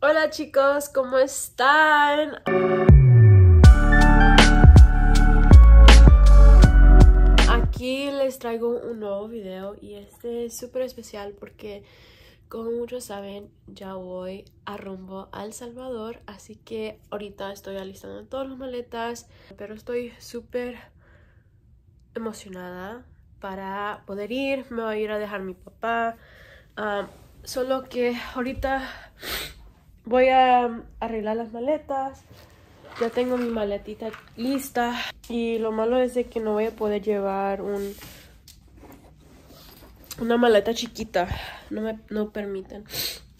Hola chicos, ¿cómo están? Aquí les traigo un nuevo video y este es súper especial porque como muchos saben ya voy a rumbo a El Salvador así que ahorita estoy alistando todas las maletas pero estoy súper emocionada para poder ir, me voy a ir a dejar mi papá ah, solo que ahorita voy a arreglar las maletas. Ya tengo mi maletita lista. Y lo malo es que no voy a poder llevar un una maleta chiquita. No me no permiten.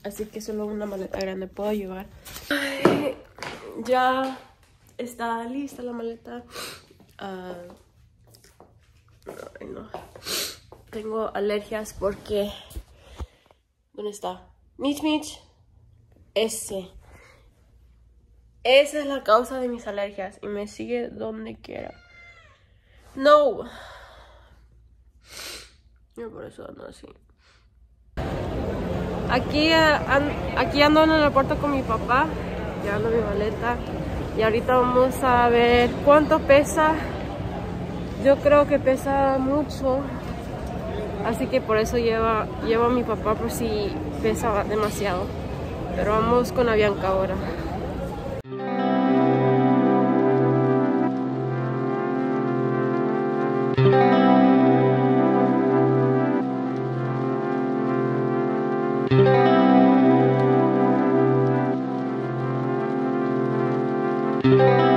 Así que solo una maleta grande puedo llevar. Ya está lista la maleta. Uh, no. tengo alergias porque ¿dónde está? Mitch Mitch ese esa es la causa de mis alergias y me sigue donde quiera. No. Yo por eso ando así. Aquí, eh, aquí ando en el aeropuerto con mi papá, llevando mi maleta. Y ahorita vamos a ver cuánto pesa. Yo creo que pesa mucho. Así que por eso lleva, llevo a mi papá por si pesa demasiado. Pero vamos con Avianca ahora. Estoy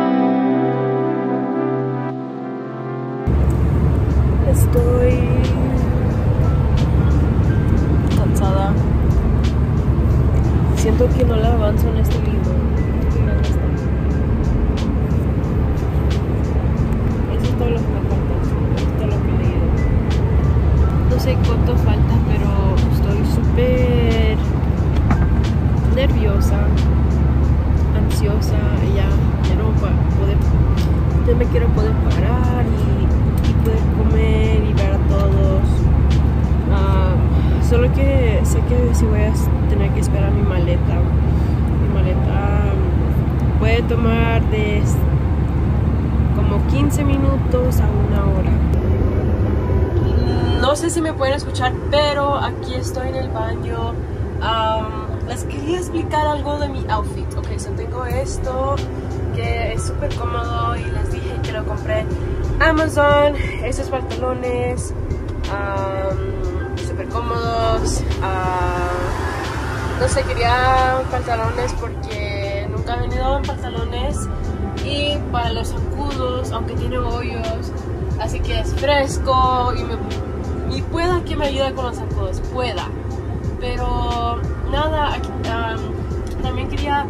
Siento que no le avanzo en este libro. Eso es todo lo que me falta. No sé cuánto falta, pero estoy súper nerviosa, ansiosa. Ya, ya no poder. Ya me quiero poder parar solo que sé que si voy a tener que esperar mi maleta. Mi maleta mm, puede tomar de como 15 minutos a una hora. No sé si me pueden escuchar, pero aquí estoy en el baño. Les quería explicar algo de mi outfit. Ok, so tengo esto que es súper cómodo y les dije que lo compré Amazon. Esos pantalones um, súper Uh, no sé, quería pantalones porque nunca he venido en pantalones. Y para los zancudos, aunque tiene hoyos, así que es fresco y, me, pueda que me ayude con los zancudos, pueda. Pero nada, también quería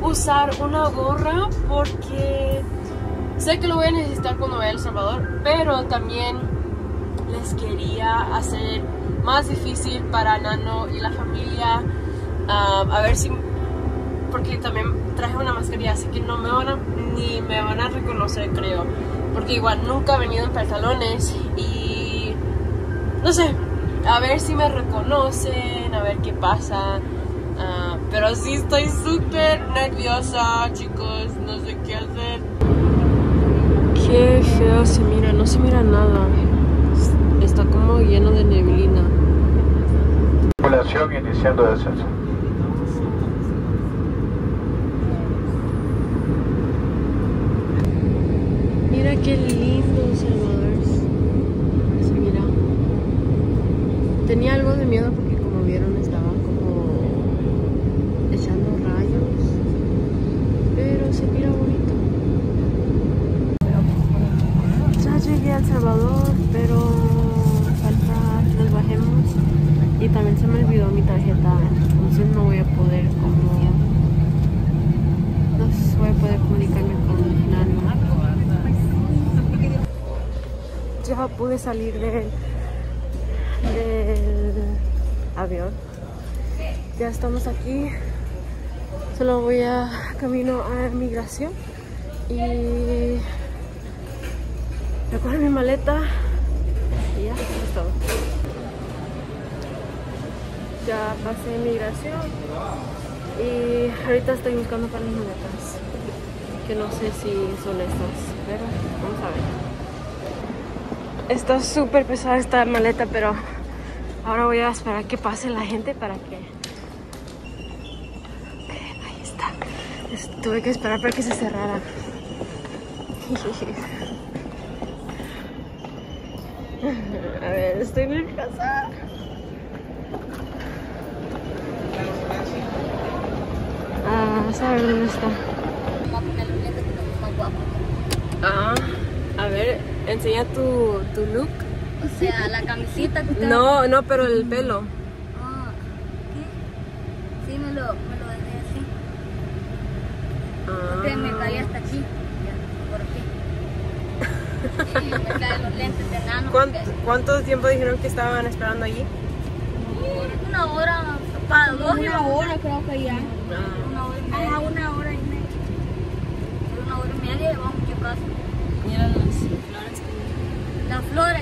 usar una gorra porque sé que lo voy a necesitar cuando vaya a El Salvador, pero también quería hacer más difícil para Nano y la familia um, a ver si porque también traje una mascarilla así que no me van a ni me van a reconocer creo porque igual nunca he venido en pantalones y no sé a ver si me reconocen a ver qué pasa Uh, pero sí estoy súper nerviosa, chicos. No sé qué hacer. Qué feo se mira, no se mira nada. Está como lleno de neblina. Tripulación iniciando descenso. Mira qué lindo, Salvador. Se mira. Tenía algo de miedo porque como vieron estaba como echando rayos. Pero se mira bonito. Ya llegué a El Salvador, pero falta que nos bajemos. Y también se me olvidó mi tarjeta, entonces no voy a poder como... No voy a poder comunicarme con Nano. Ya pude salir del, avión. Ya estamos aquí. Solo voy a camino a migración y recoger mi maleta y ya, eso es todo. Ya pasé migración y Ahorita estoy buscando para las maletas. Que no sé si son estas, pero. Está súper pesada esta maleta, pero ahora voy a esperar que pase la gente para que... Ahí está. Es- Tuve que esperar para que se cerrara. A ver, estoy nerviosa. Ah, ver dónde está. Vamos a poner los lentes que estamos más guapos. Ah, a ver, enseña tu, tu look. O sea, la camisita que usted... No, no, pero el pelo. Ah, ¿qué? Sí, me lo, me lo dejé así. Ah. Que me caí hasta aquí. Ya, por aquí. Y me caen los lentes de nano. ¿Cuánto, porque- ¿Cuánto tiempo dijeron que estaban esperando allí? Una hora, para dos y una hora creo que ya. Ah, Una hora y media. una hora y media. Una hora y media y vamos a casa. mira las flores que Las flores,